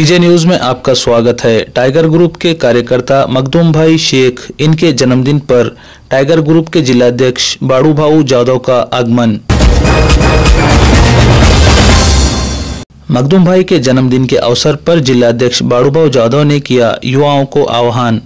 EJ news में आपका स्वागत है। टाइगर ग्रुप के कार्यकर्ता मखदूम भाई शेख, इनके जन्मदिन पर टाइगर ग्रुप के जिलाध्यक्ष बाड़ू भाऊ जादव का आगमन। मखदूम भाई के जन्मदिन के अवसर पर जिलाध्यक्ष बाड़ू भाऊ जादव ने किया युवाओं को आह्वान।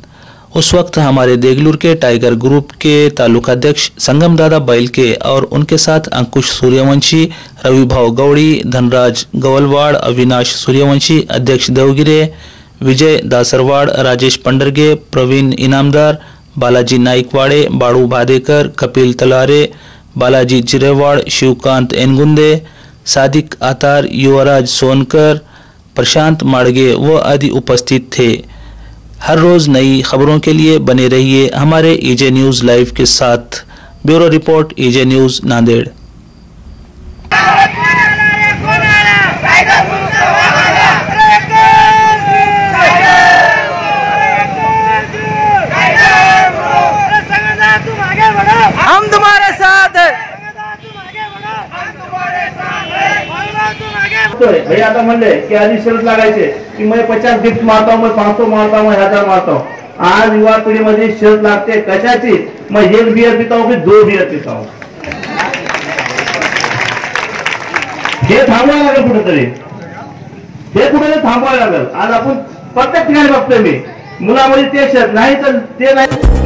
उस वक्त हमारे देगलूर के टाइगर ग्रुप के तालुकाध्यक्ष संगम दादा बैल के और उनके साथ अंकुश सूर्यवंशी रविभाव गौड़ी, धनराज गवलवाड़, अविनाश सूर्यवंशी, अध्यक्ष देवगिरे, विजय दासरवाड़, राजेश पंडरगे, प्रवीण इनामदार, बालाजी नाइकवाड़े, बाड़ू भादेकर, कपिल तलारे, बालाजी चिरेवाड़ शिवकांत एनगुंदे, सादिक आतार, युवराज सोनकर, प्रशांत माड़गे व आदि उपस्थित थे। हर रोज नई खबरों के लिए बने रहिए हमारे ईजे न्यूज़ लाइव के साथ। Bureau report EJ news Nanded. हे आता म्हणले की आधी शरत लागायचे की मैं पचास गिफ्ट मारता हूँ मैं पाच सौ मारता हूँ मैं हजार मारता हूँ आज युवा पिढीमध्ये शरत लागते कशाची? मैं एक बियर पिता हूँ की दो बियर पिता हूँ हे थांबवायला लागेल कुठेतरी. हे कुठेतरी थांबवायला लागेल. आज आपण प्रत्येक ठिकाणी बघतोय मी. मुलामध्ये ते शरत नाही तर ते नाही.